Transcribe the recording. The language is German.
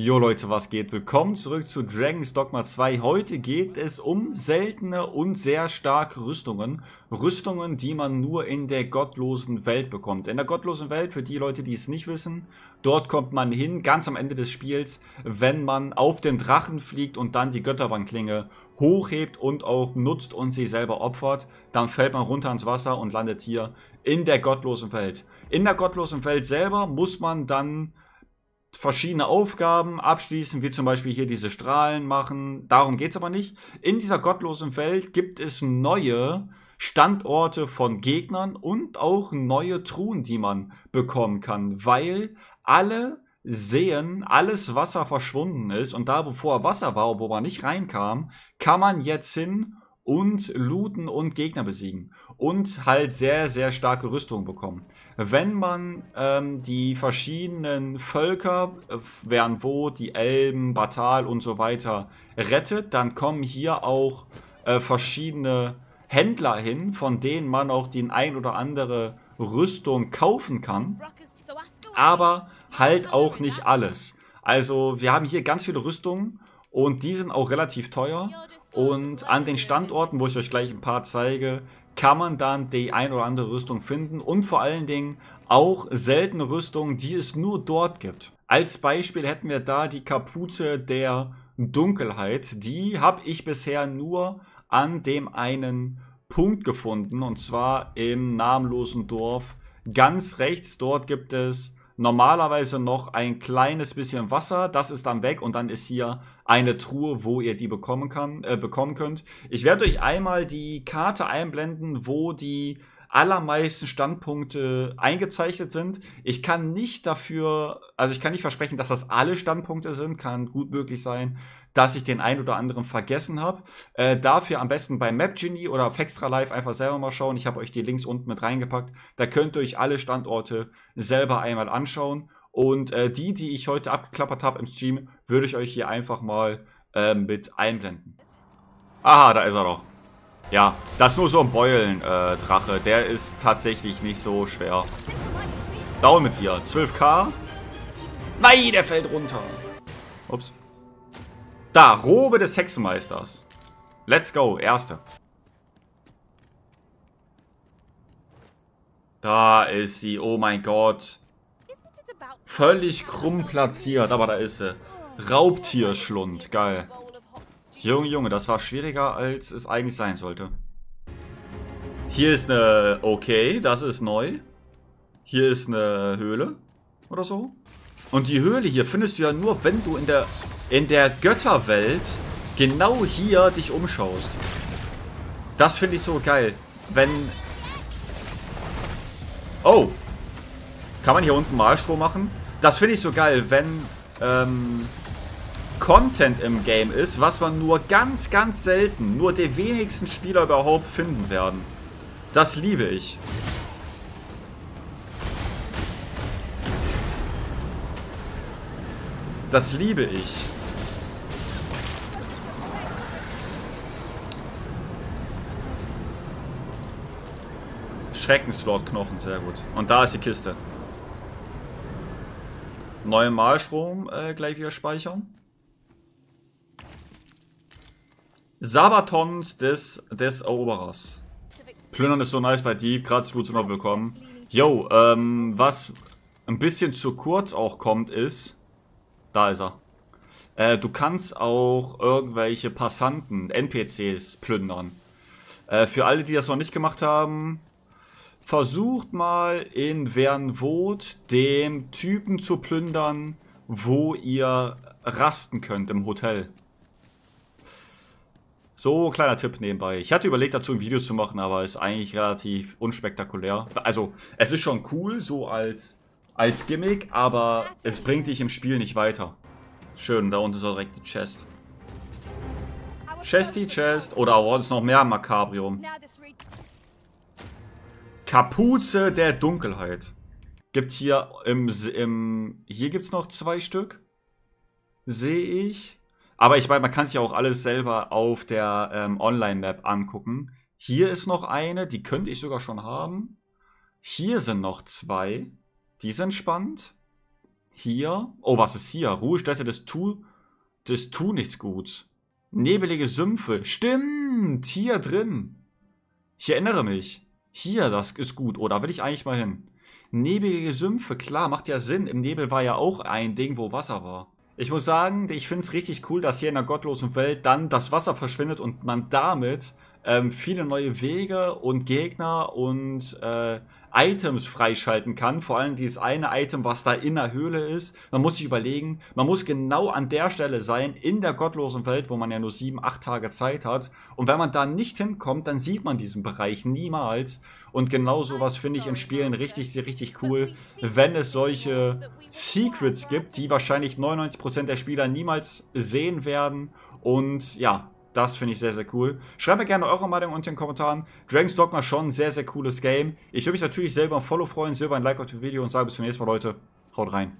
Jo Leute, was geht? Willkommen zurück zu Dragon's Dogma 2. Heute geht es um seltene und sehr starke Rüstungen. Rüstungen, die man nur in der gottlosen Welt bekommt. In der gottlosen Welt, für die Leute, die es nicht wissen, dort kommt man hin, ganz am Ende des Spiels, wenn man auf den Drachen fliegt und dann die Götterbankklinge hochhebt und auch nutzt und sie selber opfert. Dann fällt man runter ins Wasser und landet hier in der gottlosen Welt. In der gottlosen Welt selber muss man dann verschiedene Aufgaben abschließen, wie zum Beispiel hier diese Strahlen machen. Darum geht's aber nicht. In dieser gottlosen Welt gibt es neue Standorte von Gegnern und auch neue Truhen, die man bekommen kann, weil alle sehen, alles Wasser verschwunden ist und da, wo vorher Wasser war, wo man nicht reinkam, kann man jetzt hin und looten und Gegner besiegen und halt sehr, sehr starke Rüstung bekommen. Wenn man ähm, die verschiedenen Völker, äh, während wo die Elben, Batal und so weiter rettet, dann kommen hier auch äh, verschiedene Händler hin, von denen man auch die ein oder andere Rüstung kaufen kann, aber halt auch nicht alles. Also wir haben hier ganz viele Rüstungen und die sind auch relativ teuer. Und an den Standorten, wo ich euch gleich ein paar zeige, kann man dann die ein oder andere Rüstung finden und vor allen Dingen auch seltene Rüstungen, die es nur dort gibt. Als Beispiel hätten wir da die Kapuze der Dunkelheit. Die habe ich bisher nur an dem einen Punkt gefunden und zwar im namenlosen Dorf ganz rechts. Dort gibt es normalerweise noch ein kleines bisschen Wasser, das ist dann weg und dann ist hier eine Truhe, wo ihr die bekommen, kann, äh, bekommen könnt. Ich werde euch einmal die Karte einblenden, wo die allermeisten Standpunkte eingezeichnet sind. Ich kann nicht dafür, also ich kann nicht versprechen, dass das alle Standpunkte sind, kann gut möglich sein, dass ich den einen oder anderen vergessen habe. Äh, dafür am besten bei MapGenie oder auf Extra Live einfach selber mal schauen. Ich habe euch die Links unten mit reingepackt. Da könnt ihr euch alle Standorte selber einmal anschauen. Und äh, die, die ich heute abgeklappert habe im Stream, würde ich euch hier einfach mal äh, mit einblenden. Aha, da ist er doch. Ja, das ist nur so ein Beulen-Drache. Äh, der ist tatsächlich nicht so schwer. Down mit dir. 12k. Nein, der fällt runter. Ups. Da, Robe des Hexenmeisters. Let's go, erste. Da ist sie, oh mein Gott. Völlig krumm platziert, aber da ist sie. Raubtierschlund, geil. Junge, Junge, das war schwieriger, als es eigentlich sein sollte. Hier ist eine... Okay, das ist neu. Hier ist eine Höhle. Oder so. Und die Höhle hier findest du ja nur, wenn du in der, in der Götterwelt genau hier dich umschaust. Das finde ich so geil. Wenn... Oh. Kann man hier unten Malstrom machen? Das finde ich so geil, wenn... Ähm, Content im Game ist, was man nur ganz, ganz selten, nur die wenigsten Spieler überhaupt finden werden. Das liebe ich. Das liebe ich. Schreckenslord-Knochen, sehr gut. Und da ist die Kiste. Neue Malstrom äh, gleich wieder speichern. Sabatons des, des Eroberers. Plündern ist so nice bei Dieb, gratis Blut immer willkommen. Yo, ähm, was ein bisschen zu kurz auch kommt ist, da ist er. Äh, du kannst auch irgendwelche Passanten, NPCs plündern. Äh, für alle, die das noch nicht gemacht haben, versucht mal in Wernwood dem Typen zu plündern, wo ihr rasten könnt im Hotel. So, kleiner Tipp nebenbei. Ich hatte überlegt, dazu ein Video zu machen, aber ist eigentlich relativ unspektakulär. Also, es ist schon cool, so als, als Gimmick, aber es bringt dich im Spiel nicht weiter. Schön, da unten ist auch direkt die Chest. Chesty Chest oder auch uns noch mehr Makabrium. Kapuze der Dunkelheit. Gibt hier im, im hier gibt's noch zwei Stück. Sehe ich. Aber ich meine, man kann sich ja auch alles selber auf der ähm, Online-Map angucken. Hier ist noch eine, die könnte ich sogar schon haben. Hier sind noch zwei. Die sind spannend. Hier. Oh, was ist hier? Ruhestätte des Tu, des Tu nichts gut. Nebelige Sümpfe. Stimmt, hier drin. Ich erinnere mich. Hier, das ist gut. Oh, da will ich eigentlich mal hin. Nebelige Sümpfe, klar, macht ja Sinn. Im Nebel war ja auch ein Ding, wo Wasser war. Ich muss sagen, ich finde es richtig cool, dass hier in der gottlosen Welt dann das Wasser verschwindet und man damit ähm, viele neue Wege und Gegner und äh, Items freischalten kann. Vor allem dieses eine Item, was da in der Höhle ist. Man muss sich überlegen, man muss genau an der Stelle sein, in der gottlosen Welt, wo man ja nur sieben, acht Tage Zeit hat. Und wenn man da nicht hinkommt, dann sieht man diesen Bereich niemals. Und genau sowas finde ich in Spielen richtig, richtig cool, wenn es solche Secrets gibt, die wahrscheinlich 99% der Spieler niemals sehen werden. Und ja, das finde ich sehr, sehr cool. Schreibt mir gerne eure Meinung unter den Kommentaren. Dragon's Dogma schon ein sehr, sehr cooles Game. Ich würde mich natürlich selber ein Follow freuen, selber ein Like auf das Video und sage bis zum nächsten Mal, Leute. Haut rein.